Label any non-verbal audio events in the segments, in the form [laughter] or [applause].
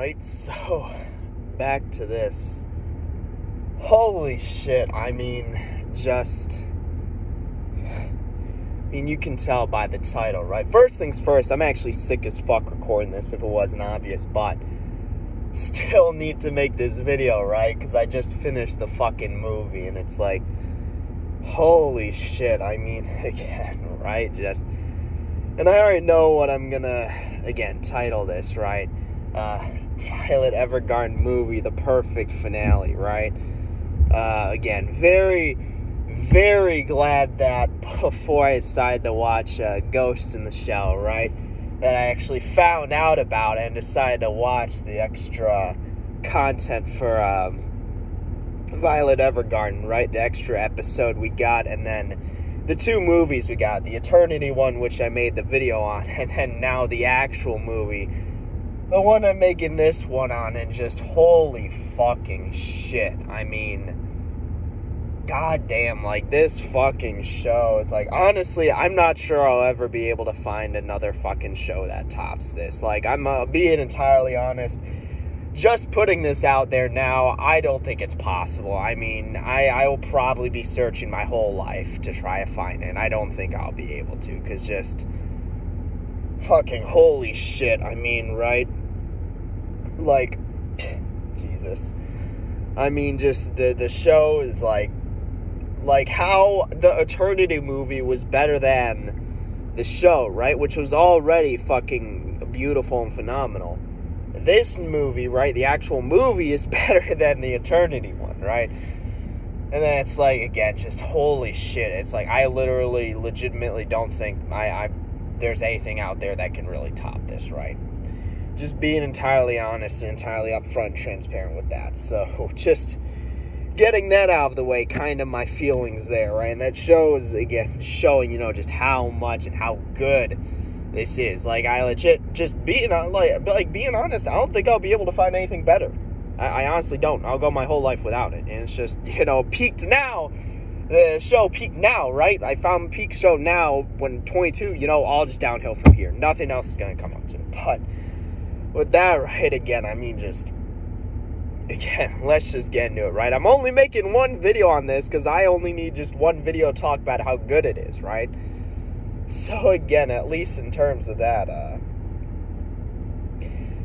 right? [laughs] So, back to this. Holy shit. I mean, just. [sighs] I mean, you can tell by the title, right? First things first, I'm actually sick as fuck recording this if it wasn't obvious, but still need to make this video, right? Because I just finished the fucking movie and it's like, holy shit. I mean, [laughs] again, right? Just. And I already know what I'm gonna, again, title this, right? Uh, Violet Evergarden movie, the perfect finale, right? Uh, again, very, very glad that before I decided to watch uh, Ghost in the Shell, right, that I actually found out about it and decided to watch the extra content for um, Violet Evergarden, right? The extra episode we got, and then the two movies we got the Eternity one, which I made the video on, [laughs] and then now the actual movie the one I'm making this one on, and just holy fucking shit. I mean, goddamn, like this fucking show is like, honestly, I'm not sure I'll ever be able to find another fucking show that tops this. Like, I'm uh, being entirely honest. Just putting this out there now, I don't think it's possible. I mean, I, I will probably be searching my whole life to try to find it. and I don't think I'll be able to, because just fucking holy shit. I mean, right? Like Jesus. I mean just the the show is like like how the Eternity movie was better than the show, right? Which was already fucking beautiful and phenomenal. This movie, right, the actual movie is [laughs] better than the Eternity one, right? And then it's like again, just holy shit. It's like I literally legitimately don't think I, I there's anything out there that can really top this, right? Just being entirely honest and entirely upfront, transparent with that. So [laughs] just getting that out of the way, kind of my feelings there, right? And that shows again, showing you know just how much and how good this is. Like I legit just being uh, like like being honest, I don't think I'll be able to find anything better. I, I honestly don't. I'll go my whole life without it, and it's just [laughs] you know peaked now. The show peaked now, right? I found peak show now when 22. You know, all just downhill from here. Nothing else is gonna come up to it, but with that right again, I mean, just again, [laughs] let's just get into it, right? I'm only making one video on this because I only need just one video to talk about how good it is, right? So again, at least in terms of that, uh,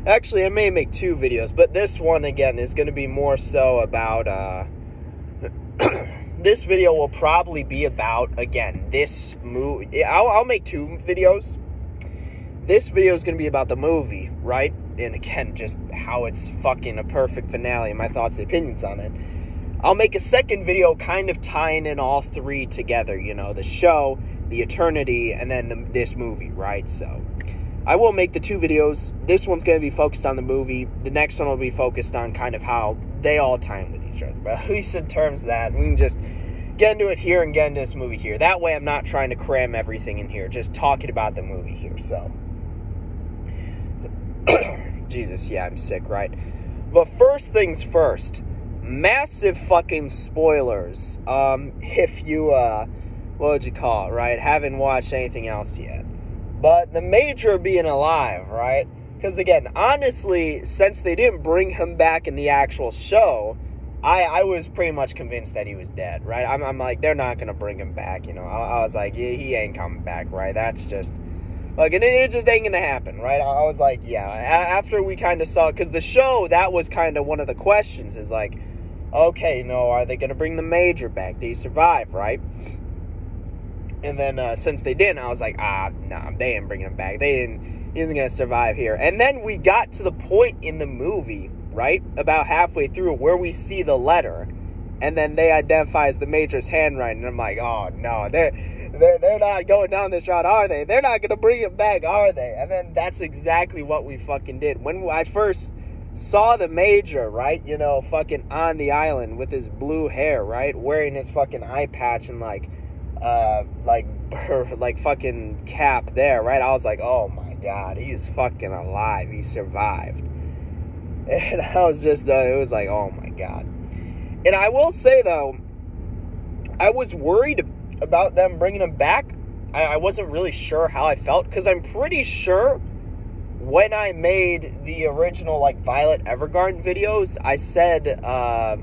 actually, I may make two videos, but this one again is going to be more so about. Uh, [clears throat] this video will probably be about again this movie. I'll, I'll make two videos this video is going to be about the movie, right? And again, just how it's fucking a perfect finale and my thoughts and opinions on it. I'll make a second video kind of tying in all three together, you know, the show, the eternity, and then the, this movie, right? So I will make the two videos. This one's going to be focused on the movie. The next one will be focused on kind of how they all tie in with each other. [laughs] But at least in terms of that, we can just get into it here and get into this movie here. That way I'm not trying to cram everything in here, just talking about the movie here. So. Jesus, yeah, I'm sick, right? But first things first, massive fucking spoilers. Um, if you, uh, what would you call it, right? Haven't watched anything else yet. But the Major being alive, right? Because again, honestly, since they didn't bring him back in the actual show, I, I was pretty much convinced that he was dead, right? I'm, I'm like, they're not going to bring him back, you know? I, I was like, yeah, he ain't coming back, right? That's just like, and it just ain't gonna happen, right? I was like, yeah. After we kind of saw, because the show, that was kind of one of the questions is like, okay, no, are they gonna bring the major back? Did he survive, right? And then uh, since they didn't, I was like, ah, nah, they ain't bringing him back. They didn't. He isn't gonna survive here. And then we got to the point in the movie, right, about halfway through, where we see the letter, and then they identify as the major's handwriting. And I'm like, oh no, they're they're, they're not going down this route, are they? They're not going to bring him back, are they? And then that's exactly what we fucking did. When I first saw the major, right, you know, fucking on the island with his blue hair, right, wearing his fucking eye patch and like, uh, like, [laughs] like fucking cap there, right? I was like, oh my god, he's fucking alive. He survived. [laughs] And I was just, uh, it was like, oh my god. And I will say though, I was worried about them bringing him back, I, I wasn't really sure how I felt because I'm pretty sure when I made the original like Violet Evergarden videos, I said, uh,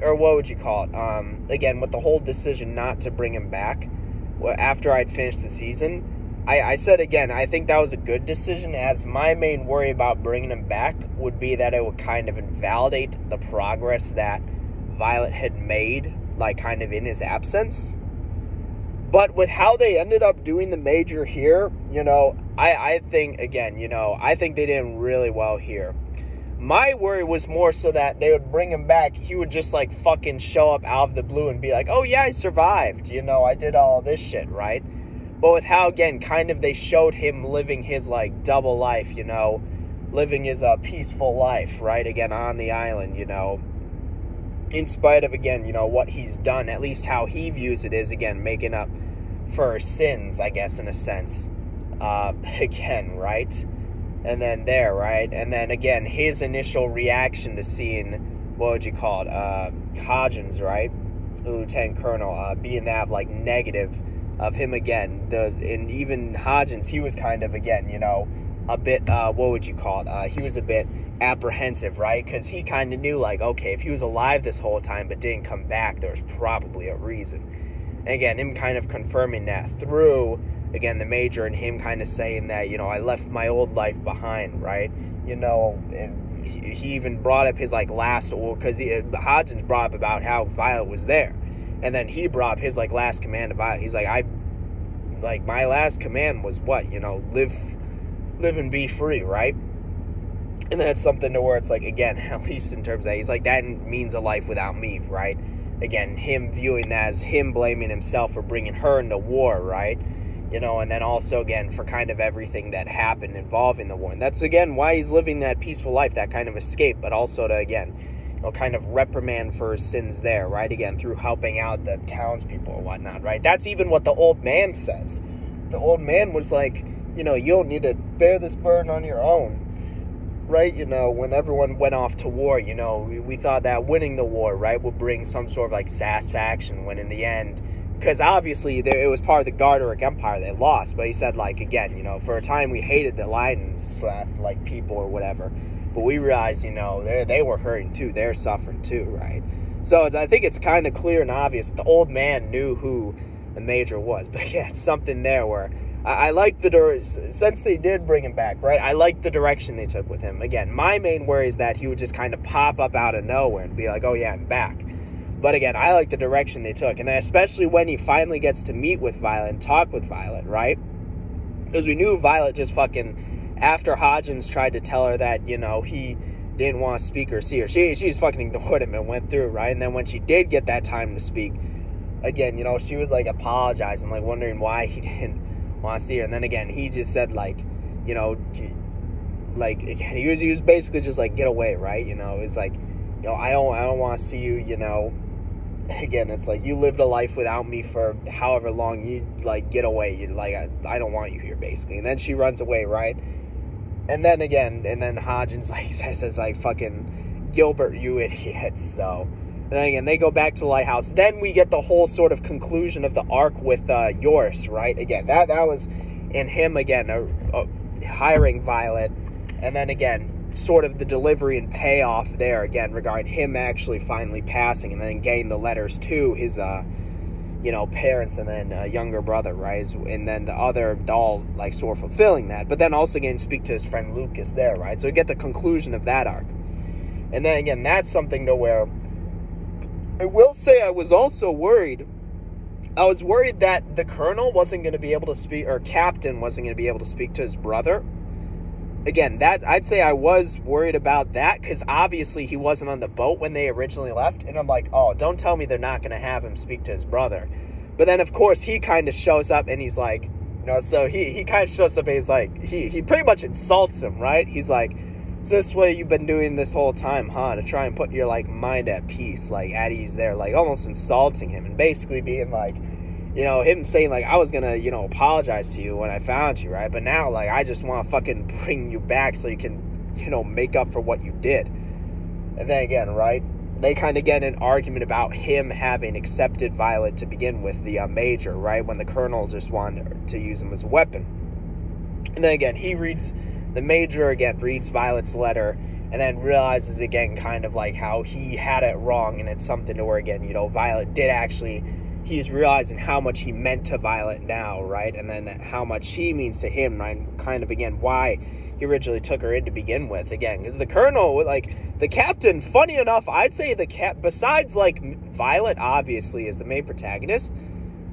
or what would you call it? Um, again, with the whole decision not to bring him back after I'd finished the season, I, I said again, I think that was a good decision. As my main worry about bringing him back would be that it would kind of invalidate the progress that Violet had made, like kind of in his absence. But with how they ended up doing the major here, you know, I, I think, again, you know, I think they did really well here. My worry was more so that they would bring him back. He would just like fucking show up out of the blue and be like, oh yeah, I survived. You know, I did all this shit, right? But with how, again, kind of they showed him living his like double life, you know, living his uh, peaceful life, right? Again, on the island, you know, in spite of, again, you know, what he's done, at least how he views it is, again, making up for sins, I guess, in a sense. Uh, [laughs] again, right? And then there, right? And then again, his initial reaction to seeing, what would you call it? Uh, Hodgins, right? Lieutenant Colonel, uh, being that, like, negative of him again. The and even Hodgins, he was kind of again, you know, a bit. Uh, what would you call it? Uh, he was a bit apprehensive, right? Because he kind of knew, like, okay, if he was alive this whole time but didn't come back, there was probably a reason. And again, him kind of confirming that through again the major and him kind of saying that, you know, I left my old life behind, right? You know. he even brought up his like last or because Hodgins brought up about how Violet was there and then he brought up his like last command about he's like i like my last command was what you know live live and be free right and that's something to where it's like again [laughs] at least in terms of that, he's like that means a life without me right again him viewing that as him blaming himself for bringing her into war right you know and then also again for kind of everything that happened involving the war and that's again why he's living that peaceful life that kind of escape but also to again you know, kind of reprimand for his sins there, right? Again, through helping out the townspeople or whatnot, right? That's even what the old man says. The old man was like, you know, you don't need to bear this burden on your own, right? You know, when everyone went off to war, you know, we, we thought that winning the war, right, would bring some sort of like satisfaction when in the end, because obviously there, it was part of the Gardarik Empire they lost, but he said, like, again, you know, for a time we hated the Lions, like people or whatever but we realized, you know, they they were hurting too. They're suffering too, right? So I think it's kind of clear and obvious that the old man knew who the major was. [laughs] But yeah, it's something there where I, like the since they did bring him back, right? I like the direction they took with him. Again, my main worry is that he would just kind of pop up out of nowhere and be like, "Oh yeah, I'm back." But again, I like the direction they took, and then especially when he finally gets to meet with Violet and talk with Violet, right? Because we knew Violet just fucking after Hodgins tried to tell her that, you know, he didn't want to speak or see her, she, she just fucking [laughs] ignored him and went through, right? And then when she did get that time to speak, again, you know, she was like apologizing, like wondering why he [laughs] didn't want to see her. And then again, he just said, like, you know, like he was he was basically just like get away, right? You know, it's like, you know, I don't I don't want to see you, you know. Again, it's like you lived a life without me for however long. You like get away. You like I, I don't want you here, basically. And then she runs away, right? And then again, and then Hodgins like [laughs] says, "It's like fucking Gilbert, you idiot." So, and again, they go back to the lighthouse. Then we get the whole sort of conclusion of the arc with uh, Yoris, right? Again, that that was in him again, uh, uh, hiring Violet, and then again, sort of the delivery and payoff there again regarding him actually finally passing, and then getting the letters to his uh you know, parents and then a younger brother, right? And then the other doll, like, sort of fulfilling that. But then also again speak to his friend Lucas there, right? So we get the conclusion of that arc. And then again, that's something to where I will say I was also worried. I was worried that the colonel wasn't going to be able to speak, or captain wasn't going to be able to speak to his brother again, that I'd say I was worried about that because obviously he wasn't on the boat when they originally left, and I'm like, oh, don't tell me they're not going to have him speak to his brother. But then, of course, he kind of shows up and he's like, you know, so he he kind of shows up and he's like, he he pretty much insults him, right? He's like, is this way you've been doing this whole time, huh? To try and put your like mind at peace, like ease there, like almost insulting him and basically being like you know, him saying like I was gonna, you know, apologize to you when I found you, right? But now like I just want to fucking [laughs] bring you back so you can, you know, make up for what you did. And then again, right? They kind of get an argument about him having accepted Violet to begin with, the uh, major, right? When the colonel just wanted to use him as a weapon. And then again, he reads the major again reads Violet's letter and then realizes again kind of like how he had it wrong and it's something to where again, you know, Violet did actually he's realizing how much he meant to Violet now, right? And then how much she means to him, right? Kind of again why he originally took her in to begin with again because the colonel like the captain funny enough i'd say the cap besides like violet obviously is the main protagonist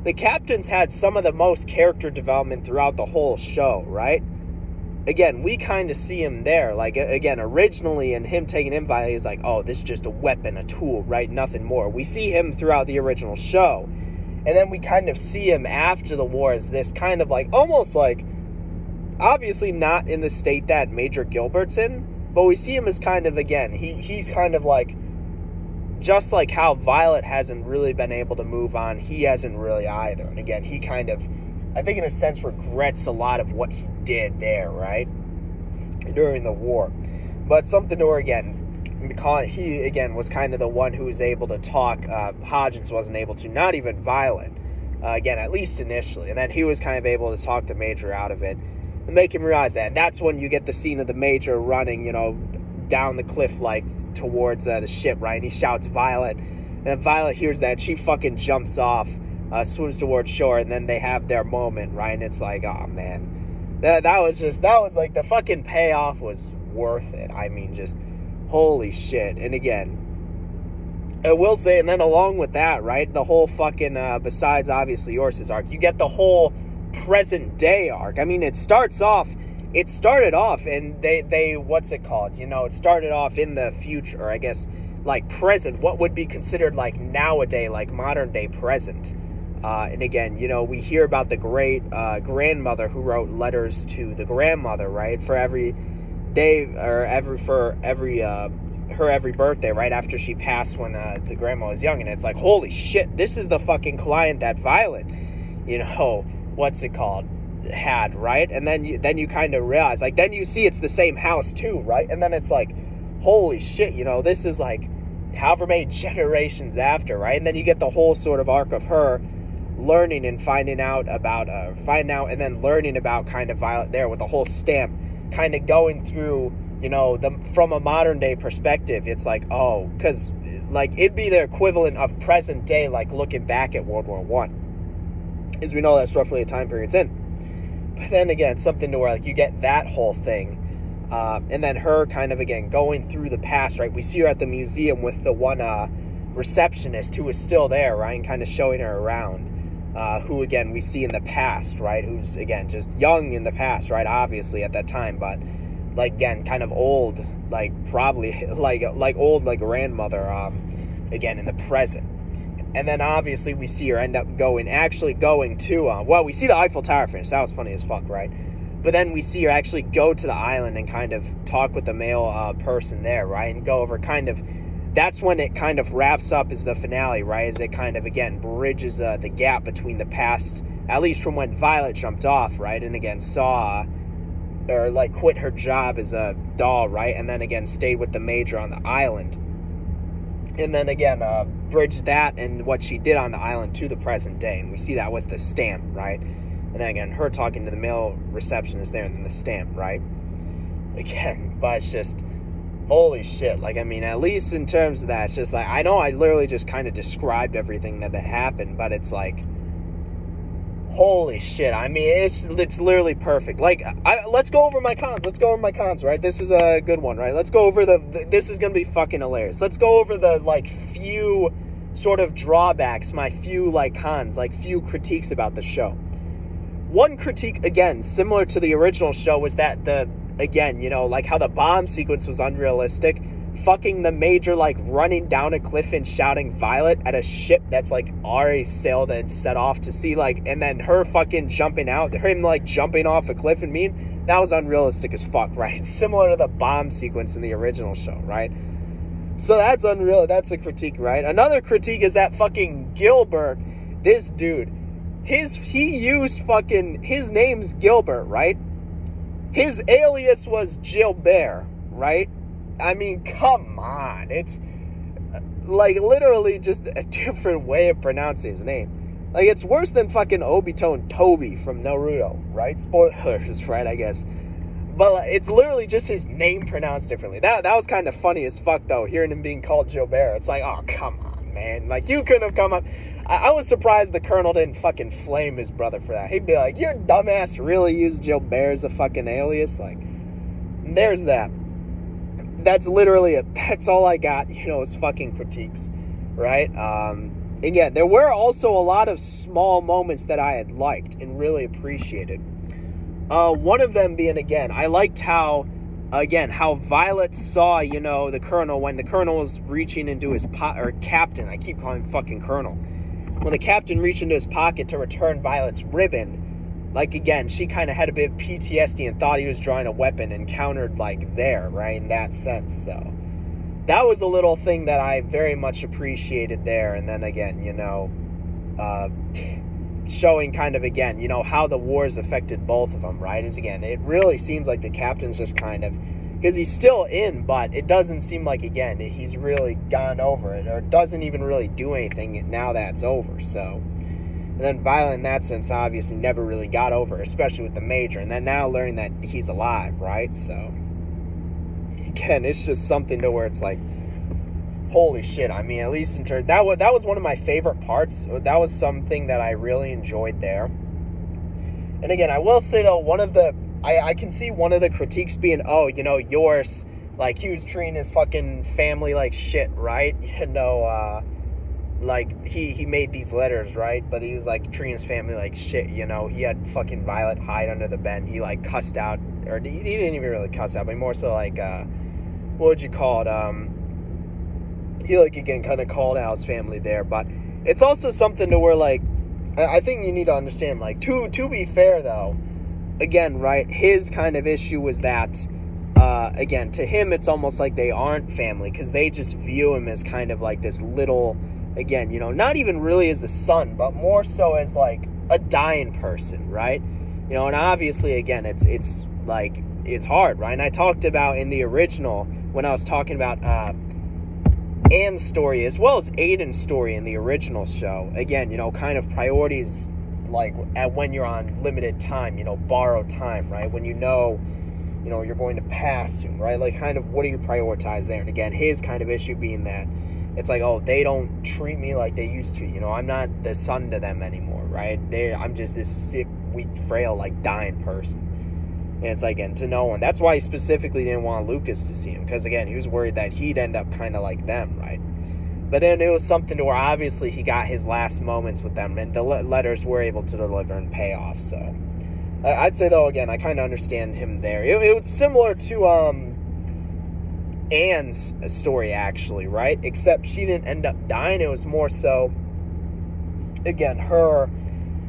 the captain's had some of the most character development throughout the whole show right again we kind of see him there. Like again originally and him taking in violet is like oh this is just a weapon a tool right? Nothing more. We see him throughout the original show. And then we kind of see him after the war as this kind of like almost like obviously not in the state that Major Gilbert's in, but we see him as kind of again, he he's kind of like just like how Violet hasn't really been able to move on, he hasn't really either. And again, he kind of I think in a sense regrets a lot of what he did there, right? During the war. But something to again, he again was kind of the one who was able to talk. Uh, Hodgins wasn't able to, not even Violet. Uh, again, at least initially. And then he was kind of able to talk the Major out of it and make him realize that. And that's when you get the scene of the Major running, you know, down the cliff like towards uh, the ship, right? And he shouts Violet, and Violet hears that. She fucking jumps off, uh, swims towards shore, and then they have their moment, right? And it's like, oh man, that that was just that was like the fucking payoff was worth it. I mean, just holy shit. And again. I will say, and then along with that, right, the whole fucking, uh, besides obviously Yorsa's arc, you get the whole present day arc. I mean, it starts off it started off and they they what's it called? You know, it started off in the future, I guess like present, what would be considered like nowadays, like modern day present. Uh, and again, you know, we hear about the great uh, grandmother who wrote letters to the grandmother, right? For every day or every for every uh, her every birthday, right after she passed when uh, the grandma was young, and it's like, holy shit, this is the fucking client that Violet, you know, [laughs] what's it called had right? And then you then you kind of realize like then you see it's the same house too right? And then it's like holy shit you know this is like however many [laughs] generations after right? And then you get the whole sort of arc of her learning and finding out about uh finding out and then learning about kind of violet there with the whole stamp kind of going through you know the from a modern day perspective it's like oh because like it'd be the equivalent of present day like looking back at world war one as we know that's roughly a time period it's in. But then again, something to where like you get that whole thing. Uh, and then her kind of again going through the past, right? We see her at the museum with the one uh, receptionist who is still there, right? And kind of showing her around. Uh, who again we see in the past, right? Who's again just young in the past, right? Obviously at that time, but like again, kind of old, like probably [laughs] like like old like grandmother. Um, again in the present, and then obviously we see her end up going, actually going to, uh, well, we see the Eiffel Tower finish. That was funny as fuck, right? But then we see her actually go to the island and kind of talk with the male uh, person there, right? And go over kind of, that's when it kind of wraps up as the finale, right? As it kind of, again, bridges uh, the gap between the past, at least from when Violet jumped off, right? And again, saw, or like quit her job as a doll, right? And then again, stayed with the major on the island and then again uh, bridge that and what she did on the island to the present day and we see that with the stamp right and then again her talking to the male receptionist there and then the stamp right [laughs] again but it's just holy shit like i mean at least in terms of that it's just like i know i literally just kind of described everything that had happened but it's like holy shit i mean it's it's literally perfect. Like I, let's go over my cons let's go over my cons right? This is a good one right? Let's go over the, the this is gonna be fucking hilarious. Let's go over the like few sort of drawbacks my few like cons like few critiques about the show. One critique again similar to the original show was that the again you know like how the bomb sequence was unrealistic. Fucking the major like running down a cliff and shouting violet at a ship that's like already sailed and set off to sea like and then her fucking jumping out him like jumping off a cliff and mean that was unrealistic as fuck [laughs] right? Similar to the bomb sequence in the original show right? So that's unreal that's a critique right? Another critique is that fucking gilbert this dude his he used fucking his name's gilbert right his alias was gilbert right I mean, come on. It's like literally just a different way of pronouncing his name. Like it's worse than fucking Obito and Toby from Naruto, right? Spoilers, [laughs] right? I guess. but it's literally just his name pronounced differently. That that was kind of funny as fuck though, hearing him being called Gilbert. It's like, oh come on, man. Like you couldn't have come up. I, I was surprised the Colonel didn't fucking flame his brother for that. He'd be like, "Your dumbass really used Gilbert as a fucking alias." Like, there's that. That's literally it. [laughs] That's all I got. You know, is fucking critiques, right? Um, again, there were also a lot of small moments that I had liked and really appreciated. Uh, one of them being again, I liked how, again, how Violet saw, you know, the Colonel when the Colonel was reaching into his pot or Captain. I keep calling him fucking Colonel. When the Captain reached into his pocket to return Violet's ribbon, like again, she kind of had a bit of PTSD and thought he was drawing a weapon and countered like there, right in that sense. So that was a little thing that I very much appreciated there. And then again, you know, uh, showing kind of again, you know, how the wars affected both of them, right? Is again, it really seems like the captain's just kind of because he's still in, but it doesn't seem like again he's really gone over it or doesn't even really do anything now that's over. So, and then Violet in that sense obviously never really got over, especially with the major, and then now learning that he's alive, right? So, again, it's just something to where it's like holy shit i mean at least in terms that was that was one of my favorite parts that was something that i really enjoyed there and again i will say though one of the i i can see one of the critiques being oh you know yours like he was treating his fucking family like shit right? [laughs] You know uh like he he made these letters right? But he was like treating his family like shit you know? He had fucking violet hide under the bed he like cussed out or he, didn't even really cuss out but more so like uh what would you call it um he like again kind of called out his family there, but it's also something to where like I think you need to understand like to to be fair though, again right his kind of issue was that uh, again to him it's almost like they aren't family because they just view him as kind of like this little again you know not even really as a son but more so as like a dying person right you know and obviously again it's it's like it's hard right and i talked about in the original when i was talking about uh, Anne's story as well as Aiden's story in the original show. Again, you know, kind of priorities like at when you're on limited time, you know, borrowed time, right? When you know, you know, you're going to pass soon, right? Like kind of what do you prioritize there? And again, his kind of issue being that it's like, oh, they don't treat me like they used to. You know, I'm not the son to them anymore, right? They I'm just this sick, weak, frail, like dying person. And it's like, and to no one. That's why he specifically didn't want Lucas to see him. Because, again, he was worried that he'd end up kind of like them, right? But then it was something to where obviously he got his last moments with them. And the letters were able to deliver and pay off. So I'd say, though, again, I kind of understand him there. It, it was similar to um, Anne's story, actually, right? Except she didn't end up dying. It was more so, again, her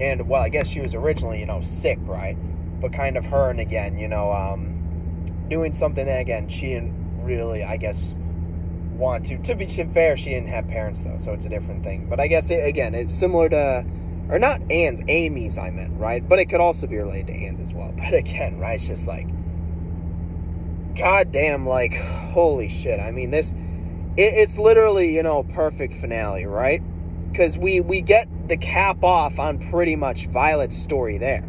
and, well, I guess she was originally, you know, sick, right? but kind of her and again, you know, um, doing something that, again, she didn't really, I guess, want to. To be fair, she didn't have parents though, so it's a different thing. But I guess it, again, it's similar to, or not Anne's, Amy's, I meant, right? But it could also be related to Anne's as well. [laughs] But again, right? It's just like, goddamn, like, holy shit. I mean, this, it, it's literally, you know, perfect finale, right? Because we we get the cap off on pretty much Violet's story there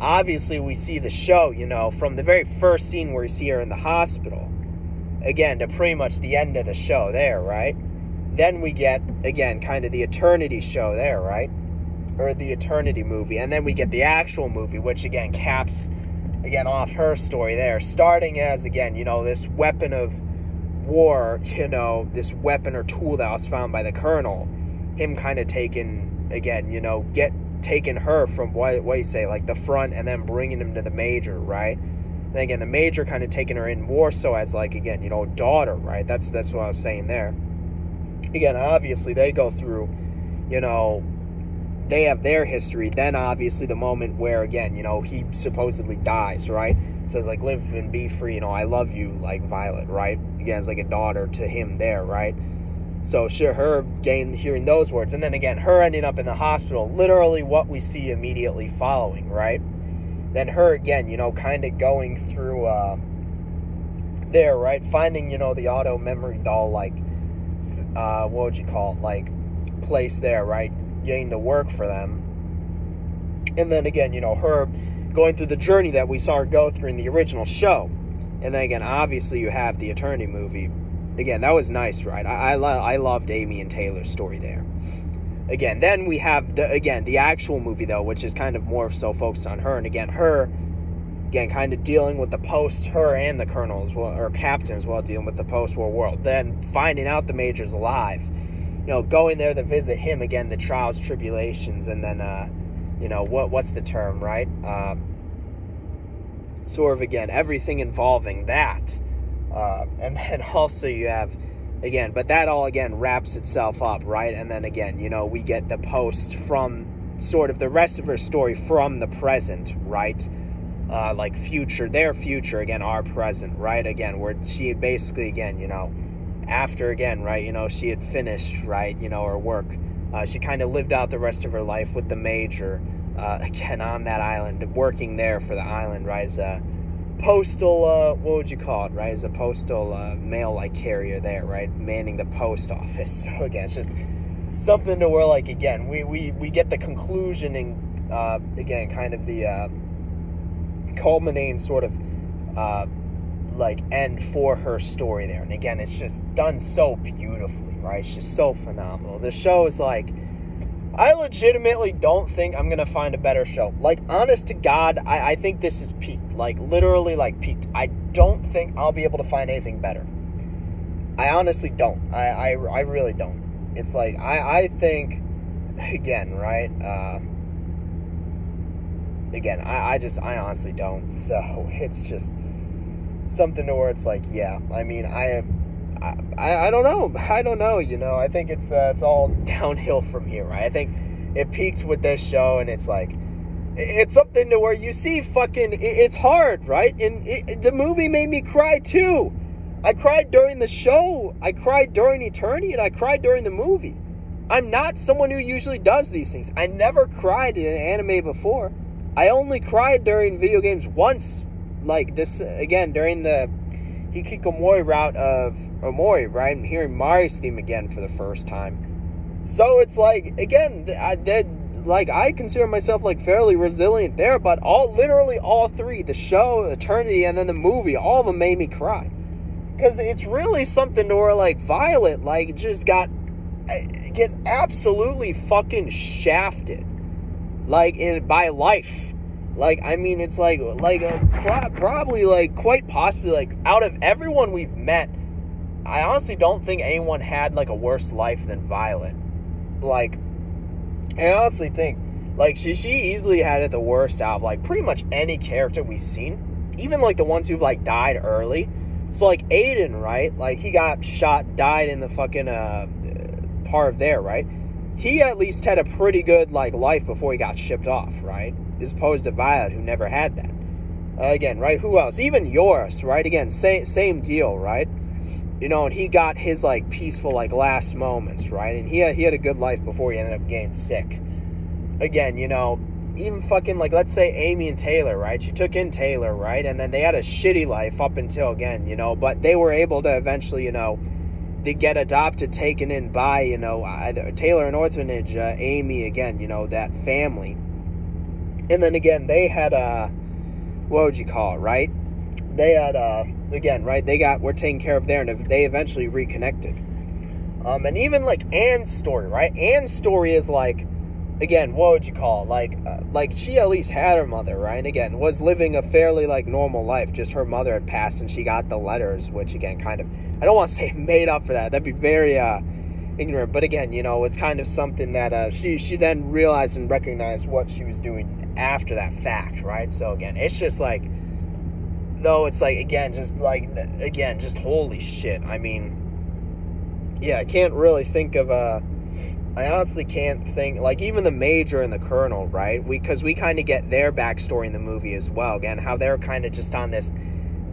obviously we see the show, you know, from the very first scene where you see her in the hospital, again, to pretty much the end of the show there, right? Then we get, again, kind of the Eternity show there, right? Or the Eternity movie. And then we get the actual movie, which, again, caps, again, off her story there. Starting as, again, you know, this weapon of war, you know, this weapon or tool that was found by the Colonel. Him kind of taking, again, you know, get taking her from what, what you say, like the front, and then bringing him to the major, right? Then again, the major kind of taking her in more so as like again, you know, daughter, right? That's that's what I was saying there. Again, obviously they go through, you know, they have their history. Then obviously the moment where again, you know, he supposedly dies, right? Says like live and be free, you know, I love you, like Violet, right? Again, it's like a daughter to him there, right? So sure, her gain hearing those words, and then again, her ending up in the hospital, literally what we see immediately following, right? Then her again, you know, kind of going through uh, there, right? Finding, you know, the auto memory doll, like, uh, what would you call it, like, place there, right? Getting to work for them. And then again, you know, her going through the journey that we saw her go through in the original show. And then again, obviously, you have the Eternity movie. Again, that was nice, right? I I, lo- I loved Amy and Taylor's story there. Again, then we have the again the actual movie though, which is kind of more so focused on her, and again her, again kind of dealing with the post her and the colonel as well, or captain as well, dealing with the post-war world. Then finding out the major's alive, you know, going there to visit him again, the trials, tribulations, and then uh, you know what what's the term, right? Uh, sort of again everything involving that uh, and then [laughs] also you have again but that all again wraps itself up right? And then again you know we get the post from sort of the rest of her story from the present right? Uh, like future their future again our present right? Again where she basically again you know after again right? You know she had finished right? You know her work. Uh, she kind of lived out the rest of her life with the major uh, [laughs] again on that island, working there for the island, right? As a postal, uh, what would you call it, right? As a postal uh, mail like carrier there, right? Manning the post office. [laughs] So again, it's just something to where, like, again, we we we get the conclusion and uh, again, kind of the uh, culminating sort of uh, like end for her story there. And again, it's just done so beautifully, right? It's just so phenomenal. The show is like I legitimately don't think I'm gonna find a better show. Like, honest to God, I, I think this is peaked. Like, literally, like peaked. I don't think I'll be able to find anything better. I honestly don't. I, I, I really don't. It's like I, I think, [laughs] again, right? Uh, again, I, I just, I honestly don't. So [laughs] it's just something to where it's like, yeah. I mean, I I, I don't know. [laughs] I don't know. You know, I think it's uh, it's all [laughs] downhill from here. Right? I think it peaked with this show, and it's like it's something to where you see fucking. it's hard, right? And it, the movie made me cry too. I cried during the show. I cried during Eternity, and I cried during the movie. I'm not someone who usually does these things. I never cried in an anime before. I only cried during video games once, like this again during the Hikikomori route of Omori, right? I'm hearing Mari's theme again for the first time. So it's like, again, I did, like, I consider myself, like, fairly resilient there, but all, literally all three, the show, Eternity, and then the movie, all of them made me cry. Because it's really something to where, like, Violet, like, just got, eh, get absolutely fucking shafted. Like, in, by life like, I mean, it's like, like, uh, pro- probably, like, quite possibly, like, out of everyone we've met, I honestly don't think anyone had, like, a worse life than Violet. Like, I honestly think, like, she, she easily had it the worst out of, like, pretty much any character we've seen. Even, like, the ones who've, like, died early. So, like, Aiden, right? Like, he got shot, died in the fucking, uh, part of there, right? He at least had a pretty good, like, life before he got shipped off, right? As opposed to Violet, who never had that. Uh, again, right? Who else? Even Joris, right? Again, same same deal, right? You know, and he got his like peaceful like last moments, right? And he had he had a good life before he ended up getting sick. Again, you know, even fucking like let's say Amy and Taylor, right? She took in Taylor, right? And then they had a shitty life up until again, you know, but they were able to eventually, you know, they get adopted, taken in by, you know, either Taylor and orphanage, uh, Amy again, you know, that family and then again, they had a, uh, what would you call it, right? They had, uh, again, right? They got, were taken care of there, and they eventually reconnected. Um, and even like Anne's story, right? Anne's story is like, again, what would you call it? Like, uh, like she at least had her mother, right? And again, was living a fairly like normal life. Just her mother had passed, and she got the letters, which again, kind of, I don't want to say [laughs] made up for that. That'd be very uh, ignorant. But again, you know, it was kind of something that uh, she she then realized and recognized what she was doing after that fact, right? So again, it's just like, though it's like again, just like again, just holy shit. I mean, yeah, I can't really think of a. I honestly can't think like even the major and the colonel, right? We because we kind of get their backstory in the movie as well. Again, how they're kind of just on this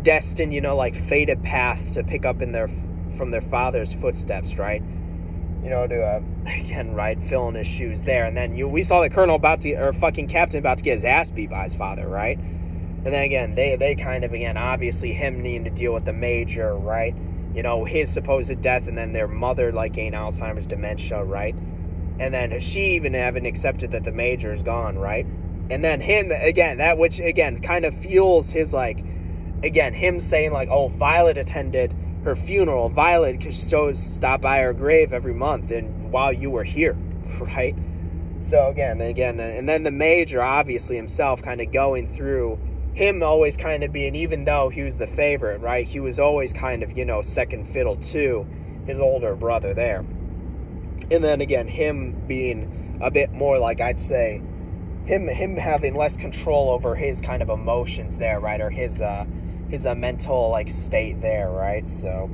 destined, you know, like fated path to pick up in their from their father's footsteps, right? You know, to uh, [laughs] again, right, fill in his shoes there. And then you, we saw the colonel about to, or fucking captain about to get his ass beat by his father, right? And then again, they they kind of again, obviously him needing to deal with the major, right? You know, his supposed death, and then their mother like gain Alzheimer's, dementia, right? And then she even having accepted that the major is gone, right? And then him again, that which again kind of fuels his like again, him saying like, "Oh, Violet attended her funeral. Violet shows stop by her grave every month and while you were here, [laughs] right?" So again, again, and then the major obviously himself kind of going through him always kind of being even though he was the favorite, right? He was always kind of, you know, second fiddle to his older brother there. And then again, him being a bit more like I'd say him him having less control over his kind of emotions there, right? Or his uh his uh, mental like state there, right? So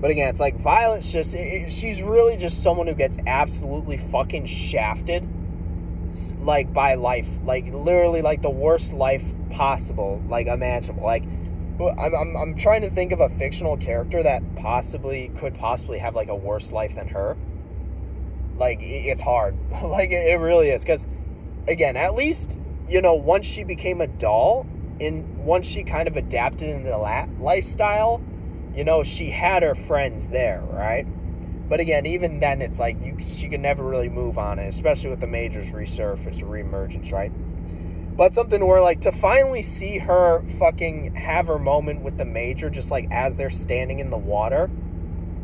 but again, it's like Violet's just it, she's really just someone who gets absolutely fucking shafted like by life, like literally like the worst life possible, like imaginable. Like I'm, I'm, I'm trying to think of a fictional character that possibly could possibly have like a worse life than her. Like it's hard, [laughs] like it really is, because again, at least you know once she became a doll, and once she kind of adapted into the lifestyle, you know she had her friends there, right? But again, even then, it's like you she could never really move on it, especially with the majors resurface, reemergence, right? But something where like to finally see her fucking have her moment with the major, just like as they're standing in the water,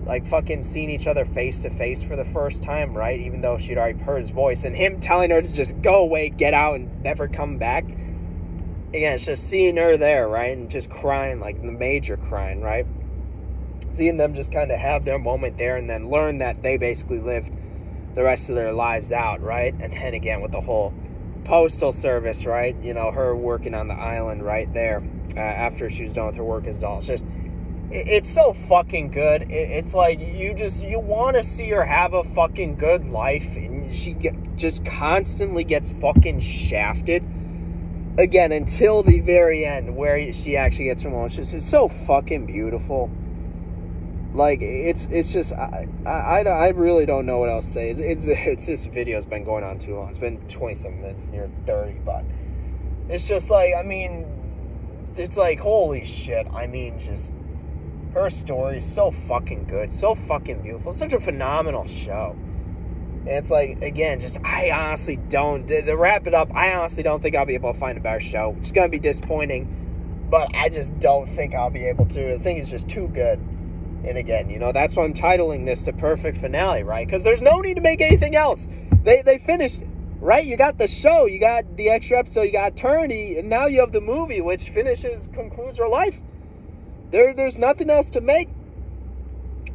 like fucking seeing each other face to face for the first time, right? Even though she'd already heard his voice, and him telling her to just go away, get out, and never come back. Again, it's just seeing her there, right, and just crying like the major crying, right? seeing them just kind of have their moment there and then learn that they basically lived the rest of their lives out, right? And then again with the whole postal service, right? You know, her working on the island right there uh, after she was done with her work as doll. It's just, it, it's so fucking good. It, it's like you just you want to see her have a fucking good life, and she get, just constantly gets fucking shafted. Again, until the very end, where she actually gets her. It's, so fucking beautiful like it's it's just I, I, I really don't know what else to say. It's, it's [laughs] it's this video's been going on too long. It's been twenty some minutes, near thirty, but it's just like I mean, it's like holy shit. I mean, just her story is so fucking good, so fucking beautiful. It's such a phenomenal show. And it's like again, just I honestly don't to wrap it up. I honestly don't think I'll be able to find a better show. It's gonna be disappointing, but I just don't think I'll be able to. The thing is just too good. And again, you know, that's why I'm titling this the perfect finale, right? Because there's no need to make anything else. They they finished it, right? You got the show, you got the extra episode, you got Eternity, and now you have the movie, which finishes, concludes her life. There, there's nothing else to make.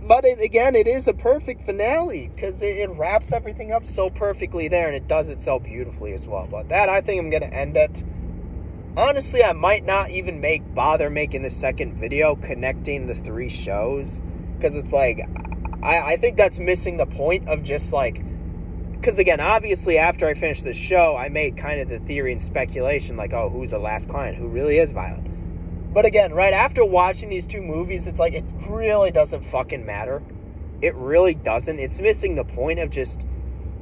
But it, again, it is a perfect finale because it, it wraps everything up so perfectly there, and it does it so beautifully as well. But that, I think I'm going to end it honestly, I might not even make bother making the second video connecting the three shows because it's like I, I think that's missing the point of just like because again, obviously, after I finished the show, I made kind of the theory and speculation like, oh, who's the last client? Who really is Violet? But again, right after watching these two movies, it's like it really doesn't fucking matter. It really doesn't. It's missing the point of just,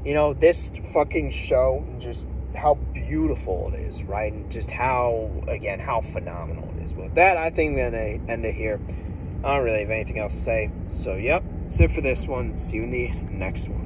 you know, this fucking show and just how beautiful it is, right? And just how, again, how phenomenal it is. But that, I think, I'm going to end it here. I don't really have anything else to say. So, yep, that's it for this one. See you in the next one.